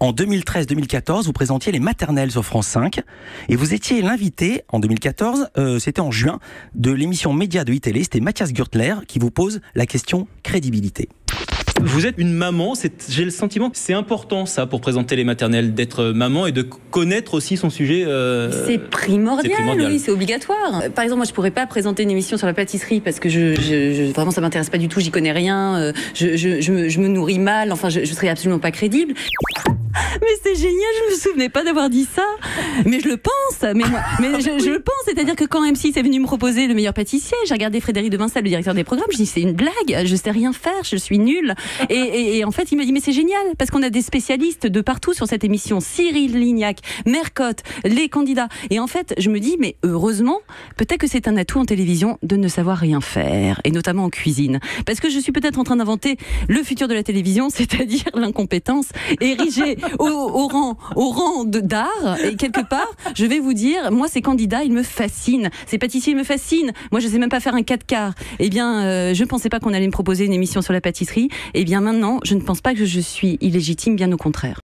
En 2013-2014, vous présentiez les maternelles sur France 5 et vous étiez l'invité en 2014, euh, c'était en juin, de l'émission Média de ITélé. C'était Mathias Gürtler qui vous pose la question crédibilité. Vous êtes une maman, j'ai le sentiment c'est important ça pour présenter les maternelles, d'être maman et de connaître aussi son sujet. Euh, c'est primordial, oui, c'est obligatoire. Par exemple, moi je pourrais pas présenter une émission sur la pâtisserie parce que je, je, vraiment ça m'intéresse pas du tout, j'y connais rien, euh, je, je, me, nourris mal, enfin je, je serais absolument pas crédible. C'est génial, je me souvenais pas d'avoir dit ça. Mais je le pense, mais, je, le pense. C'est-à-dire que quand M6 est venu me proposer le meilleur pâtissier, j'ai regardé Frédéric de Vincel, le directeur des programmes, je dis c'est une blague, je sais rien faire, je suis nulle. Et, en fait, il me dit mais c'est génial parce qu'on a des spécialistes de partout sur cette émission, Cyril Lignac, Mercotte, les candidats. Et en fait, je me dis mais heureusement, peut-être que c'est un atout en télévision de ne savoir rien faire, et notamment en cuisine, parce que je suis peut-être en train d'inventer le futur de la télévision, c'est-à-dire l'incompétence érigée au, rang, au rang d'art. Et quelque part, je vais vous dire, moi, ces candidats, ils me fascinent. Ces pâtissiers, ils me fascinent. Moi, je sais même pas faire un 4 quarts. Eh bien, euh, je ne pensais pas qu'on allait me proposer une émission sur la pâtisserie. Eh bien, maintenant, je ne pense pas que je suis illégitime, bien au contraire.